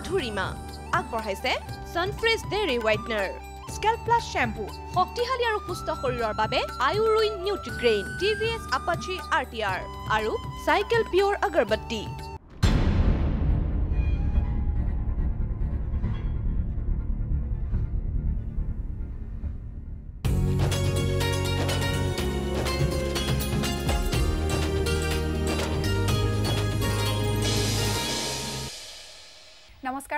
মাধুৰিমা আগবঢ়াইছে Sunfresh dairy whitener Scalpe Plus shampoo শক্তিশালী আৰু সুস্থ শৰীৰৰ বাবে আয়ুৰুইন Nutrigrain T V S Apache R T R আৰু চাইকেল পিয়ৰ আগৰবাতি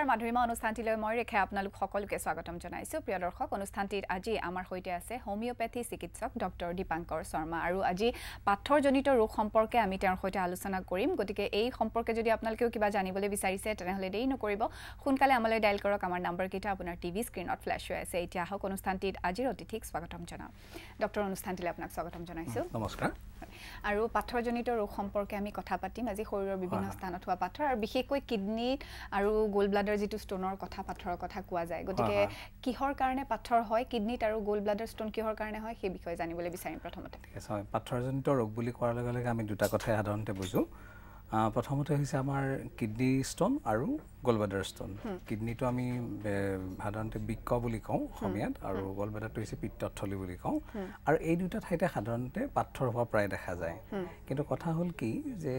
নমস্কাৰ মাধুৰিমা অনুষ্ঠানটিলৈ মই ৰেখে আপোনালোক সকলোকে স্বাগতম জনাইছোঁ। প্ৰিয় দৰ্শক অনুষ্ঠানটিত আজি আমাৰ সৈতে আছে হোমিঅ'পেথি চিকিৎসক ডক্টৰ দীপাংকৰ শৰ্মা আৰু আজি পাথৰজনিত ৰোগ সম্পৰ্কে আমি তেওঁৰ সৈতে আলোচনা কৰিম। গতিকে এই সম্পৰ্কে যদি আপোনালোকেও কিবা জানিবলৈ বিচাৰিছে তেনেহ'লে দেৰি নকৰিব। সোনকালে আমালৈ ডাইল কৰক আমাৰ নাম্বাৰকেইটা আপোনাৰ টিভি স্ক্ৰীণত ফ্লেছ হৈ আছে। এতিয়া আহক অনুষ্ঠানটিত আজিৰ অতিথিক স্বাগতম জনাওঁ। ডক্টৰ অনুষ্ঠানটিলৈ আপোনাক স্বাগতম জনাইছোঁ। নমস্কাৰ। আৰু পাথৰজনিত ৰোগ সম্পৰ্কে আমি কথা পাতিম। আজি শৰীৰৰ বিভিন্ন স্থানত হোৱা পাথৰ আৰু বিশেষকৈ কিডনী আৰু গোল্ড ব্লাডাৰ যিটো ষ্ট'নৰ কথা পাথৰৰ কথা কোৱা যায়। গতিকে কিহৰ কাৰণে পাথৰ হয় কিডনীত আৰু গোল্ড ব্লাডাৰ ষ্ট'ন কিহৰ কাৰণে হয় সেই বিষয়ে জানিবলৈ বিচাৰিম প্ৰথমতে। ঠিক আছে হয়। পাথৰজনিত ৰোগ বুলি কোৱাৰ লগে লগে আমি দুটা কথাই সাধাৰণতে বুজোঁ। প্ৰথমতে হৈছে আমাৰ কিডনী ষ্ট'ন আৰু গলবাডাৰ ষ্ট'ন। কিডনীটো আমি সাধাৰণতে বৃক্ক বুলি কওঁ অসমীয়াত আৰু গলবাডাৰটো হৈছে পিত্তথলী বুলি কওঁ। আৰু এই দুটা ঠাইতে সাধাৰণতে পাথৰ হোৱা প্ৰায় দেখা যায়। কিন্তু কথা হ'ল কি যে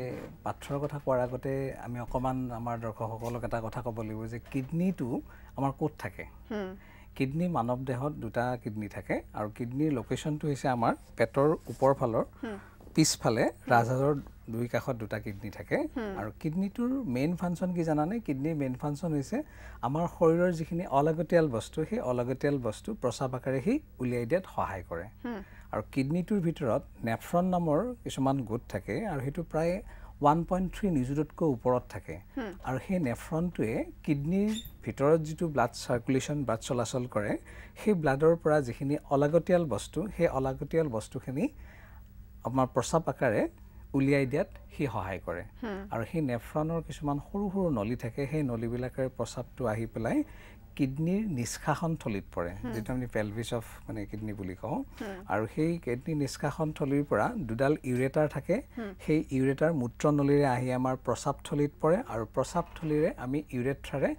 পাথৰৰ কথা কোৱাৰ আগতে আমি অকণমান আমাৰ দৰ্শকসকলক এটা কথা ক'ব লাগিব যে কিডনীটো আমাৰ ক'ত থাকে? কিডনী মানৱ দেহত দুটা কিডনী থাকে আৰু কিডনীৰ লোকেশ্যনটো হৈছে আমাৰ পেটৰ ওপৰ ফালৰ পিছফালে ৰাজহাজৰ দুই কাষত দুটা কিডনী থাকে। আৰু কিডনীটোৰ মেইন ফাংচন কি জানানে? কিডনীৰ মেইন ফাংচন হৈছে আমাৰ শৰীৰৰ যিখিনি অলাগতিয়াল বস্তু সেই অলাগতিয়াল বস্তু প্ৰস্ৰাৱ আকাৰে সি উলিয়াই দিয়াত সহায় কৰে। আৰু কিডনীটোৰ ভিতৰত নেফ্ৰন নামৰ কিছুমান গোট থাকে আৰু সেইটো প্ৰায় ওৱান পইণ্ট থ্ৰী নিযুততকৈ ওপৰত থাকে। আৰু সেই নেফ্ৰনটোৱে কিডনীৰ ভিতৰত যিটো ব্লাড চাৰ্কুলেশ্যন ব্লাড চলাচল কৰে সেই ব্লাডৰ পৰা যিখিনি অলাগতিয়াল বস্তু সেই অলাগতিয়াল বস্তুখিনি আমাৰ প্ৰস্ৰাৱ আকাৰে উলিয়াই দিয়াত সি সহায় কৰে। আৰু সেই নেফ্ৰনৰ কিছুমান সৰু সৰু নলী থাকে সেই নলীবিলাকেৰে প্ৰস্ৰাৱটো আহি পেলাই কিডনীৰ নিষ্কাশন থলীত পৰে যিটো আমি পেলভিছ অফ মানে কিডনী বুলি কওঁ। আৰু সেই কিডনী নিষ্কাশন থলীৰ পৰা দুডাল ইউৰেটাৰ থাকে সেই ইউৰেটাৰ মূত্ৰনলীৰে আহি আমাৰ প্ৰস্ৰাৱ থলীত পৰে আৰু প্ৰস্ৰাৱ থলীৰে আমি ইউৰেথ্ৰাৰে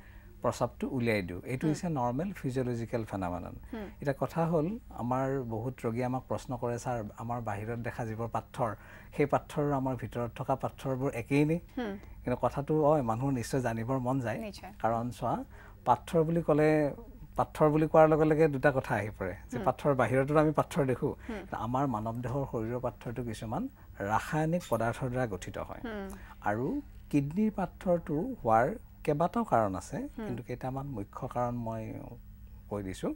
প্ৰস্ৰাৱটো উলিয়াই দিওঁ। এইটো হৈছে নৰ্মেল ফিজিঅ'লজিকেল ফেনামানন এতিয়া কথা হ'ল আমাৰ বহুত ৰোগীয়ে আমাক প্ৰশ্ন কৰে ছাৰ আমাৰ বাহিৰত দেখা যিবোৰ পাথৰ সেই পাথৰ আমাৰ ভিতৰত থকা পাথৰবোৰ একেই নে? কিন্তু কথাটো হয় মানুহৰ নিশ্চয় জানিবৰ মন যায়। কাৰণ চোৱা পাথৰ বুলি ক'লে পাথৰ বুলি কোৱাৰ লগে লগে দুটা কথা আহি পৰে যে পাথৰ বাহিৰতো আমি পাথৰ দেখোঁ। আমাৰ মানৱ দেহৰ শৰীৰৰ পাথৰটো কিছুমান ৰাসায়নিক পদাৰ্থৰ দ্বাৰা গঠিত হয়। আৰু কিডনীৰ পাথৰটো হোৱাৰ কেইবাটাও কাৰণ আছে কিন্তু কেইটামান মুখ্য কাৰণ মই কৈ দিছোঁ।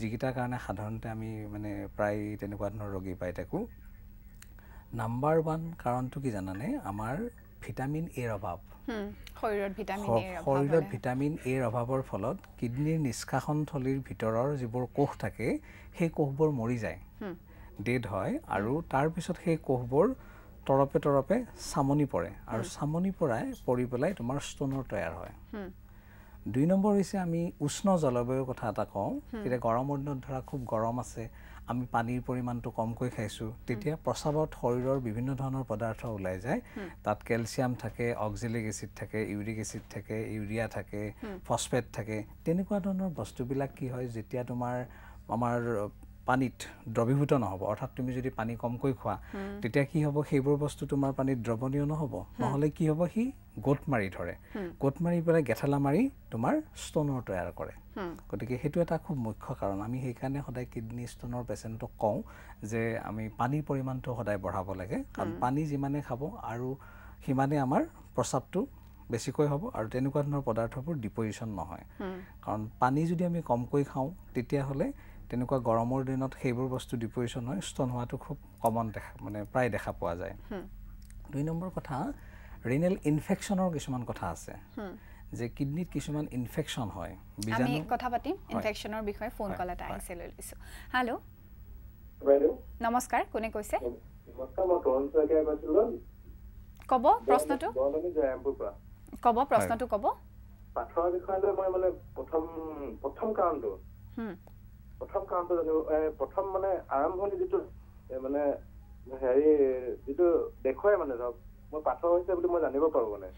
যিকেইটাৰ কাৰণে সাধাৰণতে আমি মানে প্ৰায় তেনেকুৱা ধৰণৰ ৰোগী পাই থাকোঁ। নাম্বাৰ ওৱান কাৰণটো কি জানানে? আমাৰ ভিটামিন এৰ অভাৱ। শৰীৰত ভিটামিন এৰ অভাৱৰ ফলত কিডনীৰ নিষ্কাশন থলীৰ ভিতৰৰ যিবোৰ কোষ থাকে সেই কোষবোৰ মৰি যায়। ডেড হয় আৰু তাৰপিছত সেই কোষবোৰ তৰপে তৰপে চামনি পৰে আৰু চামনি পৰাই পৰি পেলাই তোমাৰ ষ্ট'নৰ তৈয়াৰ হয়। দুই নম্বৰ হৈছে আমি উষ্ণ জলবায়ুৰ কথা এটা কওঁ। এতিয়া গৰমৰ দিনত ধৰা খুব গৰম আছে আমি পানীৰ পৰিমাণটো কমকৈ খাইছোঁ তেতিয়া প্ৰস্ৰাৱত শৰীৰৰ বিভিন্ন ধৰণৰ পদাৰ্থ ওলাই যায়। তাত কেলছিয়াম থাকে অক্সিলিক এচিড থাকে ইউৰিক এচিড থাকে ইউৰিয়া থাকে ফচফেট থাকে। তেনেকুৱা ধৰণৰ বস্তুবিলাক কি হয় যেতিয়া তোমাৰ আমাৰ পানীত দ্ৰৱীভূত নহ'ব। অৰ্থাৎ তুমি যদি পানী কমকৈ খোৱা তেতিয়া কি হ'ব? সেইবোৰ বস্তু তোমাৰ পানীত দ্ৰৱণীয় নহ'ব। নহ'লে কি হ'ব? সি গোট মাৰি ধৰে। গোট মাৰি পেলাই গেঠালা মাৰি তোমাৰ ষ্ট'নৰ তৈয়াৰ কৰে। গতিকে সেইটো এটা খুব মুখ্য কাৰণ। আমি সেইকাৰণে সদায় কিডনী ষ্ট'নৰ পেচেণ্টক কওঁ যে আমি পানীৰ পৰিমাণটো সদায় বঢ়াব লাগে। কাৰণ পানী যিমানে খাব আৰু সিমানে আমাৰ প্ৰস্ৰাৱটো বেছিকৈ হ'ব আৰু তেনেকুৱা ধৰণৰ পদাৰ্থবোৰ ডিপজিশ্যন নহয়। কাৰণ পানী যদি আমি কমকৈ খাওঁ তেতিয়াহ'লে তেনেকুৱা গৰমৰ দিনত সেইবোৰ বস্তু ডিপজিশ্যন হয় ষ্ট'ন হোৱাটো খুব কমন দেখা মানে প্ৰায় দেখা পোৱা যায়। দুই নম্বৰ কথা ৰিনেল ইনফেকশ্যনৰ কিছুমান কথা আছে। যে কিডনীত কিছুমান ইনফেকশ্যন হয় আমি কথা পাতিম ইনফেকশ্যনৰ বিষয়ে ফোন কল এটা আহিছে লৈ লৈছোঁ হেল্ল' নমস্কাৰ কোনে কৈছে? ক'ব প্ৰশ্নটো? ক'ব প্ৰশ্নটো ক'ব। পাথৰৰ বিষয়ে মই মানে প্ৰথম প্ৰথম কাৰণটো। প্ৰথম কাৰণটো জানিব প্ৰথম মানে আৰম্ভণি যিটো মানে হেৰি যিটো দেখুৱাই মানে ধৰক মই পাথৰ হৈছে বুলি মই জানিব পাৰো মানে।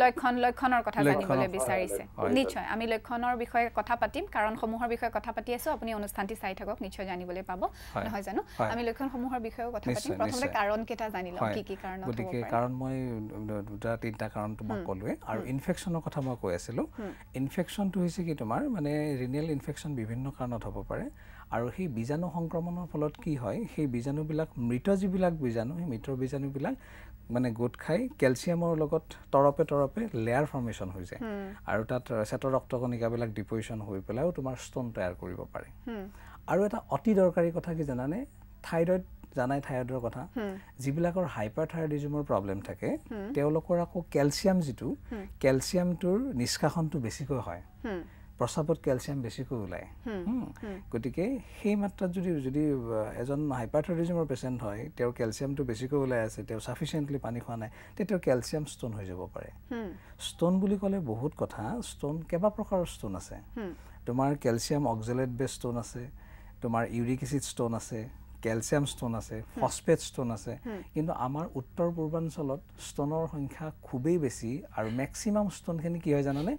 লক্ষণ লক্ষণৰ কথা লক্ষণৰ জানিবলৈ কথা, বিচাৰিছে। হয়। নিশ্চয় আমি লক্ষণৰ বিষয়ে কথা পাতিম কাৰণসমূহৰ বিষয়ে কথা পাতি আছোঁ আপুনি অনুষ্ঠানটি চাই থাকক নিশ্চয় জানিবলৈ পাব। হয়। নহয় জানো? হয়। আমি লক্ষণসমূহৰ বিষয়েও কথা পাতিম। নিশ্চয়, প্ৰথমতে নিশ্চয়। কাৰণকেইটা জানি লওঁ হয়। কি কি কাৰণত হ'ব গতিকে পাৰে। কাৰণ মই দু- দুটা তিনিটা কাৰণ তোমাক ক'লোৱে। আৰু ইনফেকশ্যনৰ কথা মই কৈ আছিলোঁ। ইনফেকশ্যনটো হৈছে কি তোমাৰ মানে ৰিনেল ইনফেকশ্যন বিভিন্ন কাৰণত হ'ব পাৰে। আৰু সেই বীজাণু সংক্ৰমণৰ ফলত কি হয় সেই বীজাণুবিলাক মৃত যিবিলাক বীজাণু সেই মৃত বীজাণুবিলাক মানে গোট খাই কেলছিয়ামৰ লগত তৰপে তৰপে লেয়াৰ ফৰ্মেশ্যন হৈ যায়। আৰু তাত চেতৰ ৰক্তকণিকাবিলাক ডিপজিশ্যন হৈ পেলাইও তোমাৰ ষ্ট'ন তৈয়াৰ কৰিব পাৰে। আৰু এটা অতি দৰকাৰী কথা কি জানানে থাইৰইড জানাই থাইৰইডৰ কথা। যিবিলাকৰ হাইপাৰ থাইৰইডিজমৰ প্ৰব্লেম থাকে তেওঁলোকৰ আকৌ কেলছিয়াম যিটো কেলছিয়ামটোৰ নিষ্কাশনটো বেছিকৈ হয়। প্ৰস্ৰাৱত কেলছিয়াম বেছিকৈ ওলায়। গতিকে সেই মাত্ৰাত যদি যদি এজন হাইপাৰথাইৰইডিজমৰ পেচেণ্ট হয় তেওঁৰ কেলছিয়ামটো বেছিকৈ ওলাই আছে তেওঁ চাফিচিয়েণ্টলি পানী খোৱা নাই তেতিয়া তেওঁৰ কেলছিয়াম ষ্ট'ন হৈ যাব পাৰে। ষ্ট'ন বুলি ক'লে বহুত কথা ষ্ট'ন কেইবা প্ৰকাৰৰ ষ্ট'ন আছে। তোমাৰ কেলছিয়াম অক্সেলেট বেছ ষ্ট'ন আছে তোমাৰ ইউৰিক এচিড ষ্ট'ন আছে কেলছিয়াম ষ্ট'ন আছে ফচফেট ষ্ট'ন আছে। কিন্তু আমাৰ উত্তৰ পূৰ্বাঞ্চলত ষ্ট'নৰ সংখ্যা খুবেই বেছি আৰু মেক্সিমাম ষ্ট'নখিনি কি হয় জানানে?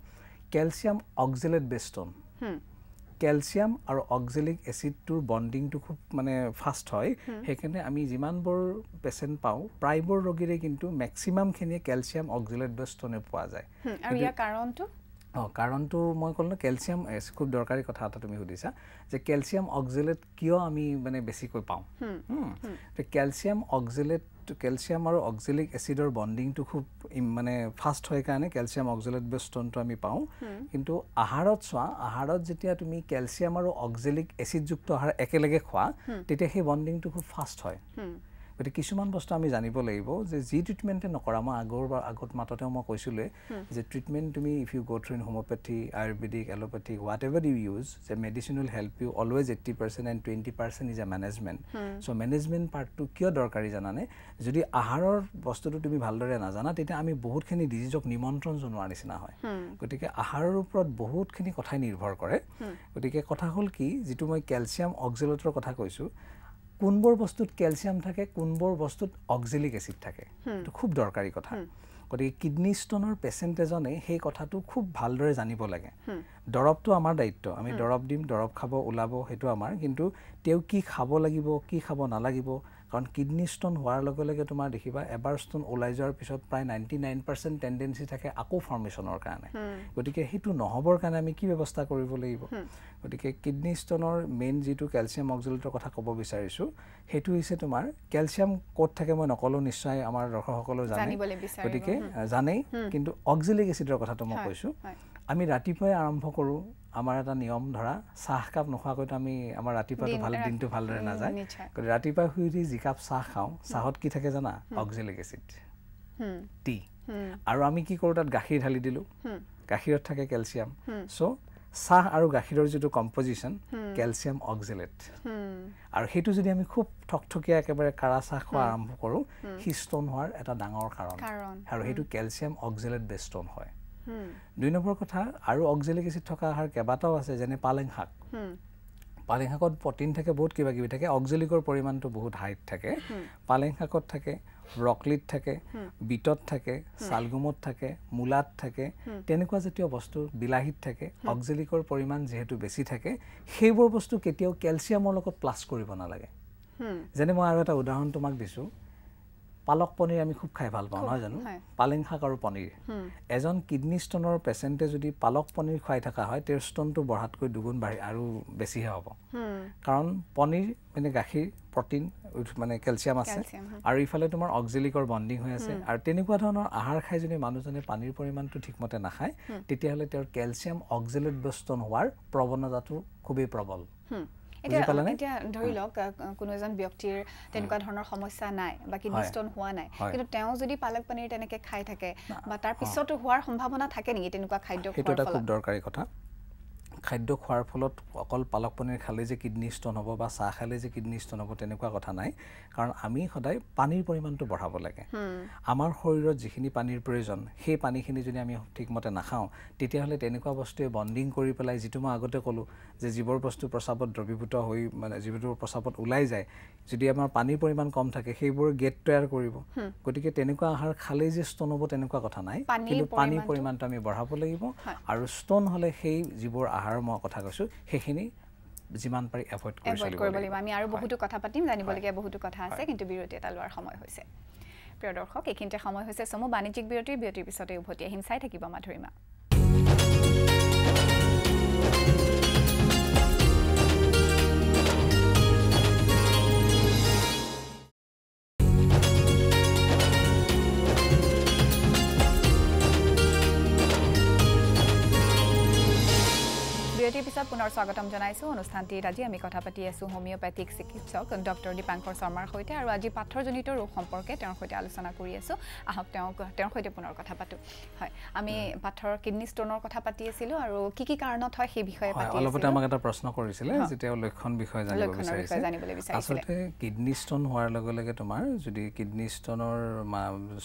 Calcium oxalate base stone calcium আৰু অক্সেলিক এচিডটোৰ বণ্ডিংটো খুব মানে ফাষ্ট হয়। সেইকাৰণে আমি যিমানবোৰ পেচেণ্ট পাওঁ প্ৰায়বোৰ ৰোগীৰে কিন্তু মেক্সিমামখিনিয়ে কেলছিয়াম অক্সেলেট বেছ ষ্ট'নে পোৱা যায়। আৰু ইয়াৰ কাৰণটো? অঁ কাৰণটো মই ক'লো ন কেলছিয়াম খুব দৰকাৰী কথা এটা তুমি সুধিছা যে কেলছিয়াম অক্সেলেট কিয় আমি মানে বেছিকৈ পাওঁ? কেলছিয়াম অক্সেলেট কেলছিয়াম আৰু অক্সেলিক এচিডৰ বণ্ডিংটো খুব মানে ফাষ্ট হয় কাৰণে কেলছিয়াম অক্সেলেট বেছ ষ্ট'নটো আমি পাওঁ। কিন্তু আহাৰত চোৱা আহাৰত যেতিয়া তুমি কেলছিয়াম আৰু অক্সেলিক এচিডযুক্ত আহাৰ একেলগে খোৱা তেতিয়া সেই বণ্ডিংটো খুব ফাষ্ট হয়। গতিকে কিছুমান বস্তু আমি জানিব লাগিব যে যি ট্ৰিটমেণ্টে নকৰা মই আগৰ বা আগত মাততেও মই কৈছিলোঁৱে যে ট্ৰিটমেণ্ট তুমি if you go' through in homeopathy ayurvedic allopathic whatever you use যে medicine will help you always eighty percent and twenty percent is a management so' management পাৰ্টটো কিয় দৰকাৰী জানানে? যদি আহাৰৰ বস্তুটো তুমি ভালদৰে নাজানা তেতিয়া আমি বহুতখিনি ডিজিজক নিমন্ত্ৰণ জনোৱাৰ নিচিনা হয়। গতিকে আহাৰৰ ওপৰত বহুতখিনি কথাই নিৰ্ভৰ কৰে। গতিকে কথা হ'ল কি যিটো মই কেলছিয়াম অক্সেলেটৰ কথা কৈছোঁ কোনবোৰ বস্তুত কেলছিয়াম থাকে কোনবোৰ বস্তুত অক্সেলিক এচিড থাকে। এইটো খুব দৰকাৰী কথা। গতিকে কিডনী ষ্ট'নৰ পেচেণ্ট এজনে সেই কথাটো খুব ভালদৰে জানিব লাগে। দৰৱটো আমাৰ দায়িত্ব। আমি দৰৱ দিম দৰৱ খাব ওলাব সেইটো আমাৰ। কিন্তু তেওঁ কি খাব লাগিব কি খাব নালাগিব কাৰণ কিডনী ষ্ট'ন হোৱাৰ লগে লগে তোমাৰ দেখিবা এবাৰ ষ্ট'ন ওলাই যোৱাৰ পিছত প্ৰায় নাইণ্টি নাইন পাৰ্চেণ্ট টেণ্ডেঞ্চি থাকে আকৌ ফৰ্মেশ্যনৰ কাৰণে। গতিকে সেইটো নহ'বৰ কাৰণে আমি কি ব্যৱস্থা কৰিব লাগিব? গতিকে কিডনী ষ্ট'নৰ মেইন যিটো কেলছিয়াম অক্সিলেটৰ কথা ক'ব বিচাৰিছোঁ সেইটো হৈছে তোমাৰ কেলছিয়াম ক'ত থাকে মই নক'লোঁ নিশ্চয় আমাৰ দৰ্শকসকলেও জানে। গতিকে জানেই। কিন্তু অক্সিলিক এচিডৰ কথাটো মই কৈছোঁ। আমি ৰাতিপুৱাই আৰম্ভ কৰোঁ আমাৰ এটা নিয়ম ধৰা চাহকাপ নোখোৱাকৈতো আমি আমাৰ ৰাতিপুৱাটো ভাল দিনটো ভালদৰে নাযায়। গতিকে ৰাতিপুৱা শুই উঠি যি কাপ চাহ খাওঁ চাহত কি থাকে জানা? Oxalic acid. টি। আৰু আমি কি কৰোঁ তাত? গাখীৰ ঢালি দিলোঁ। গাখীৰত থাকে কেলছিয়াম। চ' চাহ আৰু গাখীৰৰ যিটো কম্পজিশ্যন কেলছিয়াম অক্সিলেট। আৰু সেইটো যদি আমি খুব থকথকীয়া একেবাৰে কাৰা চাহ খোৱা আৰম্ভ কৰোঁ সি ষ্ট'ন হোৱাৰ এটা ডাঙৰ কাৰণ। আৰু সেইটো কেলছিয়াম অক্সিলেট বেছ ষ্ট'ন হয়। দুই নম্বৰ কথা আৰু অক্সিলিক এচিড থকা আহাৰ কেইবাটাও আছে যেনে পালেং শাক পালেং শাকত প্ৰটিন থাকে বহুত কিবা কিবি থাকে অক্সিলিকৰ পৰিমাণটো বহুত হাইত থাকে পালেং শাকত থাকে ব্ৰকলিত থাকে বিটত থাকে ছালগুমত থাকে মূলাত থাকে তেনেকুৱা জাতীয় বস্তু বিলাহীত থাকে অক্সিলিকৰ পৰিমাণ যিহেতু বেছি থাকে সেইবোৰ বস্তু কেতিয়াও কেলছিয়ামৰ লগত প্লাছ কৰিব নালাগে। যেনে মই আৰু এটা উদাহৰণ তোমাক দিছোঁ পালক পনীৰ আমি খুব খাই ভাল পাওঁ নহয় জানো। পালেং শাক আৰু পনীৰ। এজন কিডনী ষ্ট'নৰ পেচেণ্টে যদি পালক পনীৰ খুৱাই থকা হয় তেওঁৰ ষ্ট'নটো বঢ়াতকৈ দুগুণ বাঢ়ি আৰু বেছিহে হ'ব। কাৰণ পনীৰ মানে গাখীৰ প্ৰটিন মানে কেলছিয়াম আছে। আৰু ইফালে তোমাৰ অক্সিলিকৰ বণ্ডিং হৈ আছে। আৰু তেনেকুৱা ধৰণৰ আহাৰ খাই যদি মানুহজনে পানীৰ পৰিমাণটো ঠিকমতে নাখায় তেতিয়াহ'লে তেওঁৰ কেলছিয়াম অক্সিলেট বস্তন হোৱাৰ প্ৰৱণতাটো খুবেই প্ৰবল। এতিয়া ধৰি লওক কোনো এজন ব্যক্তিৰ তেনেকুৱা ধৰণৰ সমস্যা নাই বা কিডনী। ষ্ট'ন হোৱা নাই। কিন্তু তেওঁ যদি পালক পনীৰ তেনেকে খাই থাকে বা তাৰ পিছতো হোৱাৰ সম্ভাৱনা থাকে নেকি তেনেকুৱা খাদ্য সেইটো খোৱাৰ এটা খুব দৰকাৰী কথা। খাদ্য খোৱাৰ ফলত অকল পালক পনীৰ খালে যে কিডনী ষ্ট'ন হ'ব বা চাহ খালে যে কিডনী ষ্ট'ন হ'ব তেনেকুৱা কথা নাই। কাৰণ আমি সদায় পানীৰ পৰিমাণটো বঢ়াব লাগে। আমাৰ শৰীৰত যিখিনি পানীৰ প্ৰয়োজন সেই পানীখিনি যদি আমি ঠিকমতে নাখাওঁ তেতিয়াহ'লে তেনেকুৱা বস্তুৱে বণ্ডিং কৰি পেলাই যিটো মই আগতে ক'লোঁ যে যিবোৰ বস্তু প্ৰস্ৰাৱত দ্ৰৱীভূত হৈ মানে যিবোৰ প্ৰস্ৰাৱত ওলাই যায় যদি আমাৰ পানীৰ পৰিমাণ কম থাকে সেইবোৰ গেট তৈয়াৰ কৰিব। গতিকে তেনেকুৱা আহাৰ খালেই যে ষ্ট'ন হ'ব তেনেকুৱা কথা নাই। কিন্তু পানীৰ পৰিমাণটো আমি বঢ়াব লাগিব আৰু ষ্ট'ন হ'লে সেই যিবোৰ আহাৰৰ মই কথা কৈছোঁ সেইখিনি যিমান পাৰি এভইড কৰিব লাগিব। আমি আৰু বহুতো কথা পাতিম জানিবলগীয়া বহুতো কথা আছে কিন্তু বিৰতি এটা লোৱাৰ সময় হৈছে। প্ৰিয় দৰ্শক এইখিনিতে সময় হৈছে চমু বাণিজ্যিক বিৰতিৰ বিৰতিৰ পিছতে উভতি আহিম। চাই থাকিব মাধুৰিমা। বিৰতিৰ পিছত পুনৰ স্বাগতম জনাইছোঁ। অনুষ্ঠানটিত আজি আমি কথা পাতি আছোঁ হোমিঅ'পেথিক চিকিৎসক ডক্টৰ দীপাংকৰ শৰ্মাৰ সৈতে আৰু আজি পাথৰজনিত ৰোগ সম্পৰ্কে তেওঁৰ সৈতে আলোচনা কৰি আছোঁ। আহক তেওঁক তেওঁৰ সৈতে পুনৰ কথা পাতোঁ। হয় আমি পাথৰ কিডনী ষ্ট'নৰ কথা পাতি আছিলোঁ আৰু কি কি কাৰণত হয় সেই বিষয়ে অলপতে আমাক এটা প্ৰশ্ন কৰিছিলে যে তেওঁ লক্ষণ বিষয়ে জানিবলৈ বিচাৰিছে আচলতে কিডনী ষ্ট'ন হোৱাৰ লগে লগে তোমাৰ যদি কিডনী ষ্ট'নৰ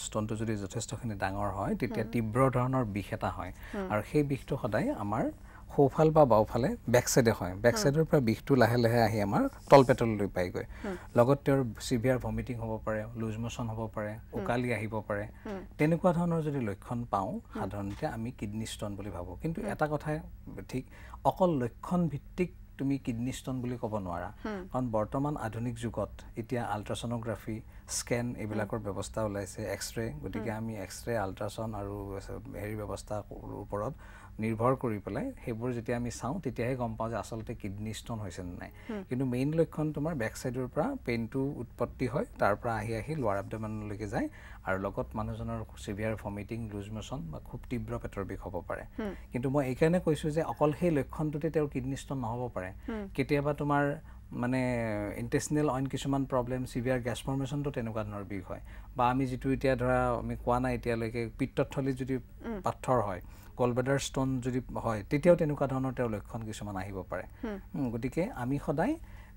ষ্ট'নটো যদি যথেষ্টখিনি ডাঙৰ হয় তেতিয়া তীব্ৰ ধৰণৰ বিষ এটা হয়। আৰু সেই বিষটো সদায় আমাৰ সোঁফাল বা বাওঁফালে বেক চাইডে হয়। বেক চাইডৰ পৰা বিষটো লাহে লাহে আহি আমাৰ তলপেটলৈ পাইগৈ লগত তেওঁৰ চিভিয়াৰ ভমিটিং হ'ব পাৰে লুজ মোচন হ'ব পাৰে উকালি আহিব পাৰে। তেনেকুৱা ধৰণৰ যদি লক্ষণ পাওঁ সাধাৰণতে আমি কিডনী ষ্ট'ন বুলি ভাবোঁ। কিন্তু এটা কথাই ঠিক অকল লক্ষণ ভিত্তিক তুমি কিডনী ষ্ট'ন বুলি ক'ব নোৱাৰা। কাৰণ বৰ্তমান আধুনিক যুগত এতিয়া আল্ট্ৰাছ'ন'গ্ৰাফি স্কেন এইবিলাকৰ ব্যৱস্থা ওলাইছে এক্স ৰে গতিকে আমি এক্স ৰে আল্ট্ৰাছন আৰু হেৰি ব্যৱস্থাৰ ওপৰত নিৰ্ভৰ কৰি পেলাই সেইবোৰ যেতিয়া আমি চাওঁ তেতিয়াহে গম পাওঁ যে আচলতে কিডনী ষ্ট'ন হৈছে নে নাই। কিন্তু মেইন লক্ষণ তোমাৰ বেক চাইডৰ পৰা পেইনটো উৎপত্তি হয় তাৰ পৰা আহি আহি লোৱাৰ আবডমেনলৈকে যায় আৰু লগত মানুহজনৰ চিভিয়াৰ ভমিটিং লুজ মোচন বা খুব তীব্ৰ পেটৰ বিষ হ'ব পাৰে। কিন্তু মই এইকাৰণে কৈছোঁ যে অকল সেই লক্ষণটোতে তেওঁৰ কিডনী ষ্ট'ন নহ'ব পাৰে। কেতিয়াবা তোমাৰ মানে ইণ্টেচনেল অইন কিছুমান প্ৰব্লেম চিভিয়াৰ গেছ ফৰ্মেশ্যনটো তেনেকুৱা ধৰণৰ বিষ হয়। বা আমি যিটো এতিয়া ধৰা আমি কোৱা নাই এতিয়ালৈকে পিত্তথলীত যদি পাথৰ হয় কলবেডাৰ ষ্ট'ন যদি হয় তেতিয়াও তেনেকুৱা ধৰণৰ তেওঁৰ লক্ষণ কিছুমান আহিব পাৰে। গতিকে আমি সদায়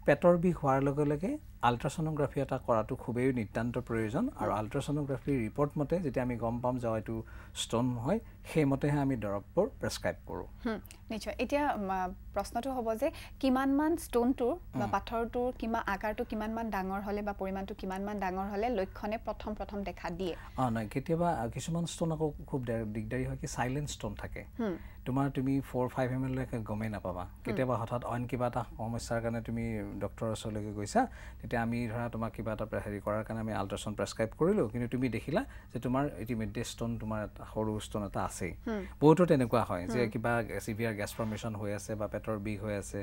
পেটৰ বিষ হোৱাৰ লগে লগে আল্ট্ৰাছ'ন'গ্ৰাফি এটা কৰাটো খুবেই নিতান্ত প্ৰয়োজন আৰু আল্ট্ৰাছ'ন'গ্ৰাফিৰ ৰিপৰ্ট মতে যেতিয়া আমি গম পাম যে এইটো ষ্ট'ন হয় সেইমতেহে আমি দৰৱবোৰ প্ৰেছক্ৰাইব কৰোঁ। নিশ্চয়। এতিয়া প্ৰশ্নটো হ'ব যে কিমানমান ষ্ট'নটোৰ বা পাথৰটোৰ কিমান আকাৰটো কিমানমান ডাঙৰ হ'লে বা পৰিমাণটো কিমানমান ডাঙৰ হ'লে লক্ষণে প্ৰথম প্ৰথম দেখা দিয়ে? অঁ নাই কেতিয়াবা কিছুমান ষ্ট'ন আকৌ খুব দিগদাৰী হয় কি চাইলেণ্ট ষ্ট'ন থাকে। তোমাৰ তুমি ফ'ৰ ফাইভ এম এললৈকে গমেই নাপাবা। কেতিয়াবা হঠাৎ অইন কিবা এটা সমস্যাৰ কাৰণে তুমি ডক্টৰৰ ওচৰলৈকে গৈছা তেতিয়া আমি ধৰা তোমাক কিবা এটা হেৰি কৰাৰ কাৰণে আমি আল্ট্ৰাচাউণ্ড প্ৰেছক্ৰাইব কৰিলোঁ কিন্তু তুমি দেখিলা যে তোমাৰ ইতিমধ্যে ষ্ট'ন তোমাৰ সৰু ষ্ট'ন এটা আছেই। বহুতো তেনেকুৱা হয় যে কিবা চিভিয়াৰ গেছ ফৰ্মেশ্যন হৈ আছে বা পেটৰ বিষ হৈ আছে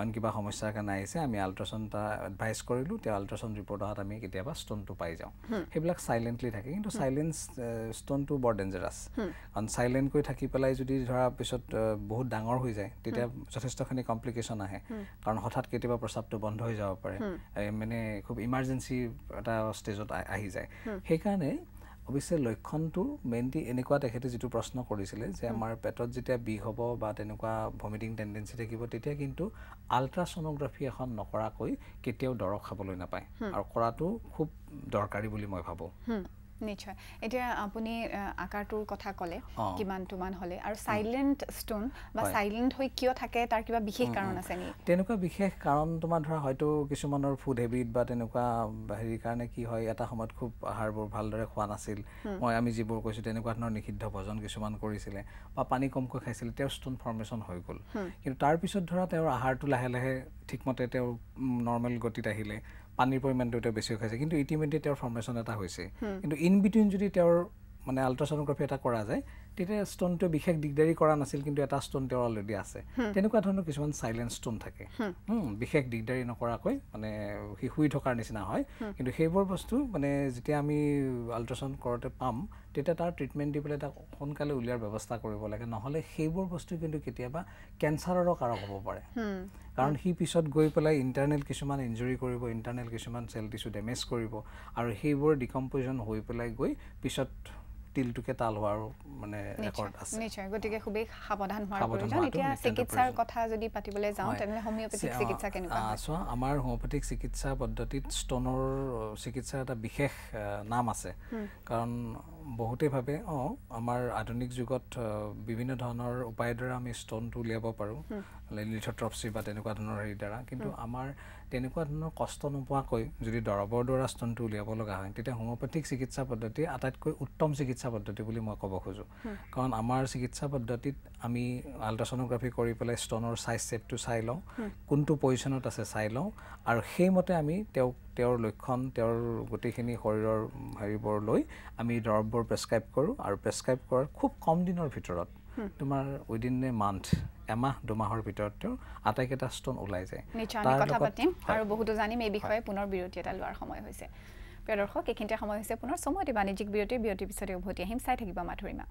অইন কিবা সমস্যাৰ কাৰণে আহিছে আমি আল্ট্ৰাচাউণ্ড এটা এডভাইচ কৰিলোঁ তেওঁ আল্ট্ৰাচাউণ্ড ৰিপৰ্ট অহাত আমি কেতিয়াবা ষ্ট'নটো পাই যাওঁ। সেইবিলাক চাইলেণ্টলি থাকে কিন্তু চাইলেঞ্চ ষ্ট'নটো বৰ ডেঞ্জাৰাছ কাৰণ চাইলেণ্টকৈ থাকি পেলাই যদি ধৰা পিছত বহুত ডাঙৰ হৈ যায় তেতিয়া যথেষ্টখিনি কমপ্লিকেশ্যন আহে। কাৰণ হঠাৎ কেতিয়াবা প্ৰস্ৰাৱটো বন্ধ হৈ যাব পাৰে। মানে খুব ইমাৰ্জেঞ্চি এটা ষ্টেজত আহি যায়। সেইকাৰণে অৱশ্যে লক্ষণটো মেইনলি এনেকুৱা তেখেতে যিটো প্ৰশ্ন কৰিছিলে যে আমাৰ পেটত যেতিয়া বিষ হ'ব বা তেনেকুৱা ভমিটিং টেণ্ডেঞ্চি থাকিব তেতিয়া কিন্তু আল্ট্ৰাছ'ন'গ্ৰাফি এখন নকৰাকৈ কেতিয়াও দৰৱ খাবলৈ নাপায়। আৰু কৰাটো খুব দৰকাৰী বুলি মই ভাবোঁ। নিশ্চয়। এতিয়া আপুনি আকাৰটোৰ কথা ক'লে কিমানটোমান হ'লে আৰু চাইলেণ্ট ষ্ট'ন বা চাইলেণ্ট হৈ কিয় থাকে তাৰ কিবা বিশেষ কাৰণ আছে নেকি? তেনেকুৱা বিশেষ কাৰণ তোমাৰ ধৰা হয়তো কিছুমানৰ ফুড হেবিট বা তেনেকুৱা হেৰিৰ কাৰণে কি হয় এটা সময়ত খুব আহাৰবোৰ ভালদৰে খোৱা নাছিল। মই আমি যিবোৰ কৈছোঁ তেনেকুৱা ধৰণৰ নিষিদ্ধ ভোজন কিছুমান কৰিছিলে বা পানী কমকৈ খাইছিলে তেওঁৰ ষ্ট'ন ফৰ্মেশ্যন হৈ গ'ল। কিন্তু তাৰপিছত ধৰা তেওঁৰ আহাৰটো লাহে লাহে ঠিকমতে তেওঁৰ নৰ্মেল গতিত আহিলে। পানীৰ পৰিমাণটো তেওঁ বেছি খাইছে কিন্তু ইতিমধ্যে তেওঁৰ ফৰ্মেশ্যন এটা হৈছে। কিন্তু ইন বিটুইন যদি তেওঁৰ মানে আল্ট্ৰাছ'নগ্ৰাফি এটা কৰা যায় তেতিয়া ষ্ট'নটোৱে বিশেষ দিগদাৰী কৰা নাছিল কিন্তু এটা ষ্ট'ন তেওঁৰ অলৰেডি আছে তেনেকুৱা ধৰণৰ কিছুমান চাইলেণ্ট ষ্ট'ন থাকে। বিশেষ দিগদাৰী নকৰাকৈ মানে সি শুই থকাৰ নিচিনা হয়। কিন্তু সেইবোৰ বস্তু মানে যেতিয়া আমি আল্ট্ৰাচাউণ্ড কৰোঁতে পাম তেতিয়া তাৰ ট্ৰিটমেণ্ট দি পেলাই তাক সোনকালে উলিওৱাৰ ব্যৱস্থা কৰিব লাগে। নহ'লে সেইবোৰ বস্তু কিন্তু কেতিয়াবা কেঞ্চাৰৰো কাৰক হ'ব পাৰে। কাৰণ সি পিছত গৈ পেলাই ইণ্টাৰনেল কিছুমান ইঞ্জুৰি কৰিব ইণ্টাৰনেল কিছুমান চেল টিচু ডেমেজ কৰিব আৰু সেইবোৰ ডিকম্প'জন হৈ পেলাই গৈ পিছত তিলটোকে তাল হোৱাৰ মানে ৰেকৰ্ড আছে নিশ্চয় গতিকে খুবেই সাৱধান হোৱাৰ প্ৰয়োজন এতিয়া চিকিৎসাৰ। কথা যদি পাতিবলৈ যাওঁ। তেনেহ'লে হোমিঅ'পেথিক চিকিৎসা কেনেকুৱা হয়? চোৱা আমাৰ হোমিঅ'পেথিক চিকিৎসা পদ্ধতিত ষ্টনৰ চিকিৎসাৰ এটা বিশেষ নাম আছে কাৰণ বহুতেই ভাবে অঁ আমাৰ আধুনিক যুগত বিভিন্ন ধৰণৰ উপায়ৰ দ্বাৰা আমি ষ্টনটো উলিয়াব পাৰোঁ লিথট্ৰপচি বা তেনেকুৱা ধৰণৰ হেৰিৰ দ্বাৰা কিন্তু আমাৰ তেনেকুৱা ধৰণৰ কষ্ট নোপোৱাকৈ যদি দৰৱৰ দ্বাৰা ষ্টনটো উলিয়াব লগা হয় তেতিয়া হোমিঅ'পেথিক চিকিৎসা পদ্ধতি আটাইতকৈ উত্তম চিকিৎসা পদ্ধতি বুলি মই ক'ব খোজোঁ। কাৰণ আমাৰ চিকিৎসা পদ্ধতিত আমি আল্ট্ৰাছ'ন'গ্ৰাফি কৰি পেলাই ষ্টনৰ চাইজ ছেপটো চাই লওঁ কোনটো পজিশ্যনত আছে চাই লওঁ আৰু সেইমতে আমি তেওঁক তেওঁৰ লক্ষণ তেওঁৰ গোটেইখিনি শৰীৰৰ হেৰিবোৰ লৈ আমি দৰৱবোৰ প্ৰেছক্ৰাইব কৰোঁ আৰু প্ৰেছক্ৰাইব কৰাৰ খুব কম দিনৰ ভিতৰত তোমাৰ উইদিন এ মান্থ এমাহ দুমাহৰ ভিতৰত তেওঁৰ আটাইকেইটা ষ্টন ওলাই যায়। নিশ্চয় আমি তাৰ কথা লগত- পাতিম হয়। আৰু বহুতো জানিম এই বিষয়ে পুনৰ বিৰতি এটা লোৱাৰ সময় হৈছে। প্ৰিয় দৰ্শক এইখিনিতে সময় হৈছে পুনৰ চমুৱতী বাণিজ্যিক বিৰতি বিৰতিৰ পিছতে উভতি আহিম। চাই থাকিব মাধুৰিমা।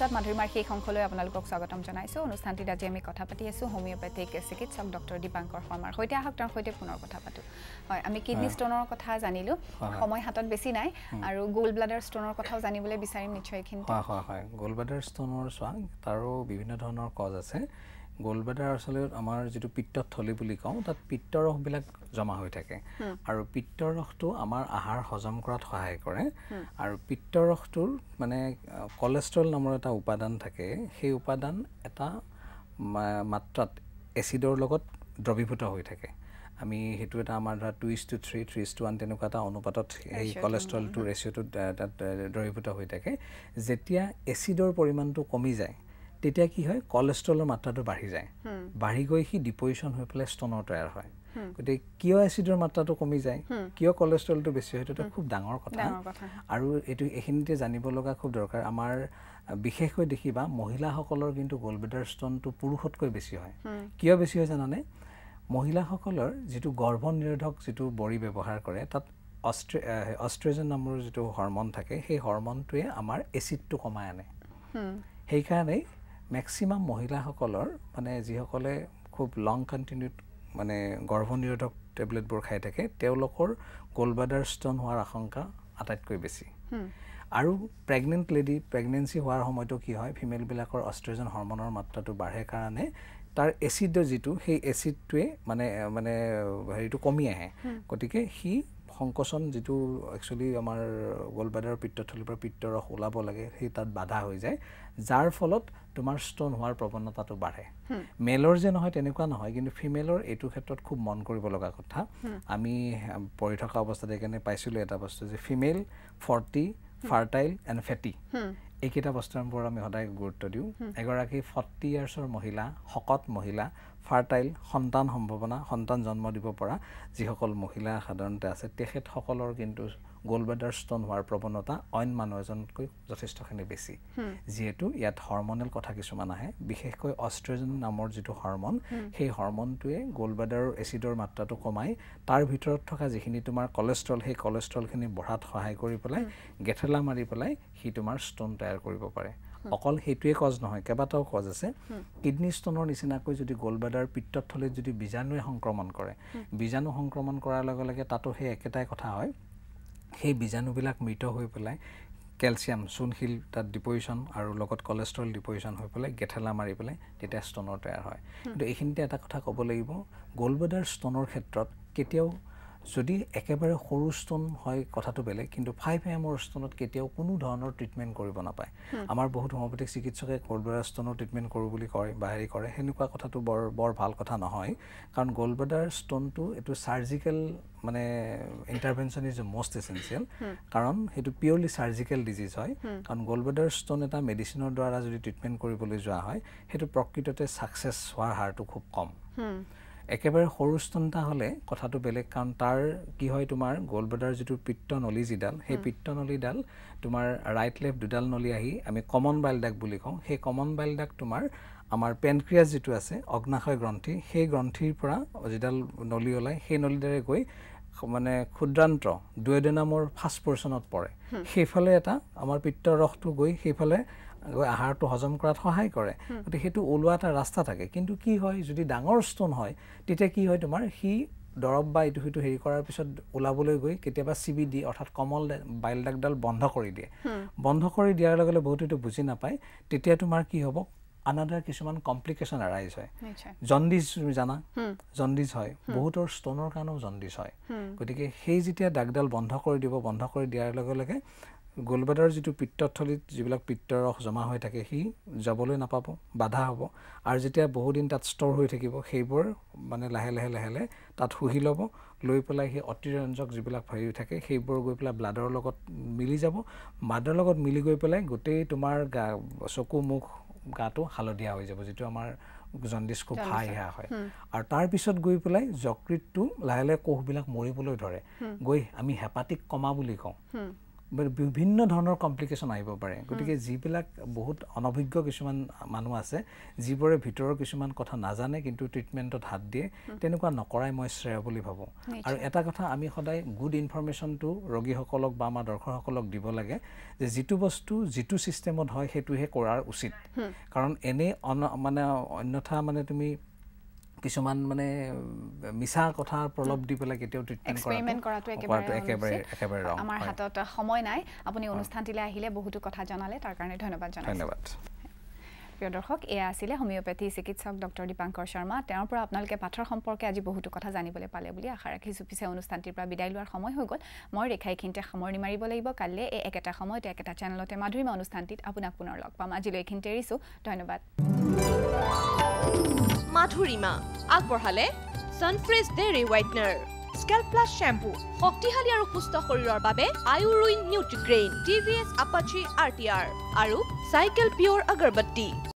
পিছত মাধুৰিমাৰ শেষ অংশলৈ আপোনালোকক স্বাগতম জনাইছোঁ। অনুষ্ঠানটিত আজি আমি কথা পাতি আছোঁ হোমিঅ'পেথিক চিকিৎসক ডক্টৰ দীপাংকৰ শৰ্মাৰ সৈতে। আহক তেওঁৰ সৈতে পুনৰ কথা পাতোঁ। হয় আমি কিডনী ষ্ট'নৰ কথা জানিলোঁ। সময় হাতত বেছি নাই। আৰু গ'ল্ড ব্লাডাৰ ষ্ট'নৰ কথাও জানিবলৈ বিচাৰিম নিশ্চয় এইখিনিতে। হয় হয় হয়। গ'ল্ডবাডাৰ ষ্টনৰ চোৱা তাৰো বিভিন্ন ধৰণৰ কজ আছে। গ'ল্ডবাডাৰ আচলতে আমাৰ যিটো পিত্তথলী বুলি কওঁ তাত পিত্তৰসবিলাক জমা হৈ থাকে। আৰু পিত্তৰ ৰসটো আমাৰ আহাৰ হজম কৰাত সহায় কৰে। আৰু পিত্তৰ ৰসটোৰ মানে কলেষ্ট্ৰল নামৰ এটা উপাদান থাকে। সেই উপাদান এটা মাত্ৰাত এচিডৰ লগত দ্ৰৱীভূত হৈ থাকে। আমি সেইটো এটা আমাৰ ধৰা two is two three three is two one তেনেকুৱা এটা অনুপাতত সেই কলেষ্ট্ৰলটো ৰেচিঅ'টো তাত দ্ৰৱীভূত হৈ থাকে। যেতিয়া এচিডৰ পৰিমাণটো কমি যায় তেতিয়া কি হয় কলেষ্ট্ৰলৰ মাত্ৰাটো বাঢ়ি যায়। বাঢ়ি গৈ সি ডিপজিশ্যন হৈ পেলাই ষ্টনৰ তৈয়াৰ হয়। গতিকে কিয় এচিডৰ মাত্ৰাটো কমি যায়? কিয় কলেষ্ট্ৰলটো বেছি হয় সেইটো খুব ডাঙৰ কথা। আৰু এইটো এইখিনিতে জানিব লগা খুব দৰকাৰ আমাৰ বিশেষকৈ দেখিবা মহিলাসকলৰ কিন্তু গ'ল্ডবেডাৰ ষ্টনটো পুৰুষতকৈ বেছি হয়। কিয় বেছি হয় জানানে? মহিলাসকলৰ যিটো গৰ্ভ নিৰোধক যিটো বড়ি ব্যৱহাৰ কৰে তাত অষ্ট্ৰে অষ্ট্ৰেজেন নামৰ যিটো হৰমন থাকে সেই হৰমনটোৱে আমাৰ এচিডটো কমাই আনে। সেইকাৰণেই মেক্সিমাম মহিলাসকলৰ মানে যিসকলে খুব লং কণ্টিনিউড মানে গৰ্ভনিৰোধক টেবলেটবোৰ খাই থাকে তেওঁলোকৰ গ'ল্ডবাডাৰ ষ্টন হোৱাৰ আশংকা আটাইতকৈ বেছি। আৰু প্ৰেগনেণ্ট লেডি প্ৰেগনেঞ্চি হোৱাৰ সময়তো কি হয় ফিমেলবিলাকৰ অষ্ট্ৰেজন হৰমনৰ মাত্ৰাটো বাঢ়ে কাৰণে তাৰ এচিডৰ যিটো সেই এচিডটোৱে মানে মানে হেৰিটো কমি আহে। গতিকে সি সংকোচন যিটো একচুৱেলি আমাৰ গলবাডাৰ পিত্তথলীৰ পৰা পিত্তৰ ৰস ওলাব লাগে সেই তাত বাধা হৈ যায়। যাৰ ফলত তোমাৰ ষ্টন হোৱাৰ প্ৰৱণতাটো বাঢ়ে। মেলৰ যে নহয় তেনেকুৱা নহয় কিন্তু ফিমেলৰ এইটো ক্ষেত্ৰত খুব মন কৰিব লগা কথা। আমি পঢ়ি থকা অৱস্থাত সেইকাৰণে পাইছিলোঁ এটা বস্তু যে female forty fertile and fatty. এইকেইটা বস্তুৰ ওপৰত আমি সদায় গুৰুত্ব দিওঁ। এগৰাকী ফৰ্টি ইয়াৰ্ছৰ মহিলা শকত মহিলা ফাৰ্টাইল সন্তান সম্ভাৱনা সন্তান জন্ম দিব পৰা যিসকল মহিলা সাধাৰণতে আছে তেখেতসকলৰ কিন্তু গ'ল্ডবাডাৰ ষ্টন হোৱাৰ প্ৰৱণতা অইন মানুহ এজনতকৈ যথেষ্টখিনি বেছি। যিহেতু ইয়াত হৰমনেল কথা কিছুমান আহে বিশেষকৈ অষ্ট্ৰেজন নামৰ যিটো হৰমন সেই হৰমনটোৱে গ'ল্ডবাডাৰৰ এচিডৰ মাত্ৰাটো কমাই তাৰ ভিতৰত থকা যিখিনি তোমাৰ কলেষ্ট্ৰল সেই কলেষ্ট্ৰলখিনি বঢ়াত সহায় কৰি পেলাই গেঠেলা মাৰি পেলাই সি তোমাৰ ষ্টন তৈয়াৰ কৰিব পাৰে। অকল সেইটোৱে কজ নহয় কেইবাটাও কজ আছে। কিডনী ষ্টনৰ নিচিনাকৈ যদি গ'ল্ডবাডাৰ পিত্তথলীত যদি বীজাণুৱে সংক্ৰমণ কৰে বীজাণু সংক্ৰমণ কৰাৰ লগে লগে তাতো সেই একেটাই কথা হয়। সেই বীজাণুবিলাক মৃত হৈ পেলাই কেলছিয়াম চূণশিল তাত ডিপজিশ্যন আৰু লগত কলেষ্ট্ৰল ডিপজিশ্যন হৈ পেলাই গেঠেলা মাৰি পেলাই তেতিয়া ষ্টনৰ তৈয়াৰ হয়। কিন্তু এইখিনিতে এটা কথা ক'ব লাগিব গ'ল্ডবাডাৰ ষ্টনৰ ক্ষেত্ৰত কেতিয়াও যদি একেবাৰে সৰু ষ্টন হয় কথাটো বেলেগ কিন্তু ফাইভ এমৰ ষ্টনত কেতিয়াও কোনো ধৰণৰ ট্ৰিটমেণ্ট কৰিব নাপায়। আমাৰ বহুত হোমিঅ'পেথিক চিকিৎসকে গ'ল্ডবাডাৰ ষ্টনৰ ট্ৰিটমেণ্ট কৰোঁ বুলি কয় বা হেৰি কৰে। সেনেকুৱা কথাটো বৰ বৰ ভাল কথা নহয়। কাৰণ গ'ল্ডবাডাৰ ষ্টনটো এইটো চাৰ্জিকেল মানে ইণ্টাৰভেনশ্যন ইজ মষ্ট এচেঞ্চিয়েল কাৰণ সেইটো পিয়'ৰলি চাৰ্জিকেল ডিজিজ হয়। কাৰণ গ'ল্ডবাডাৰ ষ্টন এটা মেডিচিনৰ দ্বাৰা যদি ট্ৰিটমেণ্ট কৰিবলৈ যোৱা হয় সেইটো প্ৰকৃততে ছাকচেছ হোৱাৰ হাৰটো খুব কম। একেবাৰে সৰু স্তন এটা হ'লে কথাটো বেলেগ কাৰণ তাৰ কি হয় তোমাৰ গ'ল্ডবাডাৰ যিটো পিত্ত নলী যিডাল সেই পিত্ত নলীডাল তোমাৰ ৰাইট লেফ্ট দুডাল নলী আহি আমি কমন বাইল ডাক বুলি কওঁ। সেই কমন বাইল ডাক তোমাৰ আমাৰ পেনক্ৰিয়াছ যিটো আছে অগ্নাশয় গ্ৰন্থি সেই গ্ৰন্থিৰ পৰা যিডাল নলী ওলায় সেই নলীদ্বাৰে গৈ মানে ক্ষুদ্ৰান্ত দুৱেডেনামৰ ফাৰ্ষ্ট পৰ্চনত পৰে। সেইফালে এটা আমাৰ পিত্তৰ ৰসটো গৈ সেইফালে আহাৰটো হজম কৰাত সহায় কৰে। গতিকে সেইটো ওলোৱা এটা ৰাস্তা থাকে। কিন্তু কি হয় যদি ডাঙৰ ষ্ট'ন হয় তেতিয়া কি হয় তোমাৰ সি দৰৱ বা ইটো সিটো হেৰি কৰাৰ পিছত ওলাবলৈ গৈ কেতিয়াবা চি বি দি অৰ্থাৎ কমল বাইল দাগডাল বন্ধ কৰি দিয়ে। বন্ধ কৰি দিয়াৰ লগে লগে বহুতো এইটো বুজি নাপায়। তেতিয়া তোমাৰ কি হ'ব আনাদাৰ কিছুমান কমপ্লিকেশ্যন এৰাইজ হয়। জণ্ডিছ তুমি জানা? জণ্ডিছ হয়। বহুতৰ ষ্ট'নৰ কাৰণেও জণ্ডিছ হয়। গতিকে সেই যেতিয়া দাগডাল বন্ধ কৰি দিব বন্ধ কৰি দিয়াৰ লগে লগে গোলবাডাৰ যিটো পিত্তথলীত যিবিলাক পিত্তৰ ৰস জমা হৈ থাকে সি যাবলৈ নাপাব বাধা হ'ব। আৰু যেতিয়া বহুদিন তাত ষ্ট'ৰ হৈ থাকিব সেইবোৰ মানে লাহে লাহে লাহে লাহে তাত শুহি ল'ব লৈ পেলাই সেই অতিৰঞ্জক যিবিলাক হেৰি থাকে সেইবোৰ গৈ পেলাই ব্লাডৰ লগত মিলি যাব। ব্লাডৰ লগত মিলি গৈ পেলাই গোটেই তোমাৰ গা চকু মুখ গাটো হালধীয়া হৈ যাব যিটো আমাৰ জণ্ডিছ খুব হাই সেয়া হয়। আৰু তাৰপিছত গৈ পেলাই যকৃতটো লাহে লাহে কোষবিলাক মৰিবলৈ ধৰে। গৈ আমি হেপাটিক কমা বুলি কওঁ। বিভিন্ন ধৰণৰ কমপ্লিকেশ্যন আহিব পাৰে। গতিকে যিবিলাক বহুত অনভিজ্ঞ কিছুমান মানুহ আছে যিবোৰে ভিতৰৰ কিছুমান কথা নাজানে কিন্তু ট্ৰিটমেণ্টত হাত দিয়ে তেনেকুৱা নকৰাই মই শ্ৰেয় বুলি ভাবোঁ। আৰু এটা কথা আমি সদায় গুড ইনফৰমেশ্যনটো ৰোগীসকলক বা আমাৰ দৰ্শকসকলক দিব লাগে যে যিটো বস্তু যিটো ছিষ্টেমত হয় সেইটোহে কৰাৰ উচিত। কাৰণ এনেই অন মানে অন্যথা মানে তুমি কিছুমান মানে মিছা কথা প্ৰলোভ দি পেলাই কেতিয়াও ট্ৰিটমেণ্ট কৰাটো একেবাৰে একেবাৰে আমাৰ। হাতত সময় নাই। আপুনি অনুষ্ঠানটিলৈ আহিলে বহুতো কথা জনালে। তাৰ কাৰণে ধন্যবাদ জনাইছোঁ। ধন্যবাদ। প্ৰিয় দৰ্শক এয়া আছিলে হোমিঅ'পেথি চিকিৎসক ডক্টৰ দীপাংকৰ শৰ্মা। তেওঁৰ পৰা আপোনালোকে পাঠৰ সম্পৰ্কে আজি বহুতো কথা জানিবলৈ পালে বুলি আশা ৰাখিছোঁ পিছে অনুষ্ঠানটিৰ পৰা বিদায় লোৱাৰ সময় হৈ গ'ল। মই ৰেখা এইখিনিতে সামৰণি মাৰিব লাগিব। কাইলৈ এই একেটা সময়তে একেটা চেনেলতে মাধুৰীমা অনুষ্ঠানটিত আপোনাক পুনৰ লগ পাম। আজিলৈ এইখিনিতে এৰিছোঁ। ধন্যবাদ। মাধুৰিমা আগবঢ়ালে Sunfresh dairy whitener Scalpe Plus shampoo শক্তিশালী আৰু সুস্থ শৰীৰৰ বাবে আয়ুৰুইন Nutrigrain T V S Apache R T R আৰু চাইকেল পিয়ৰ আগৰবত্তি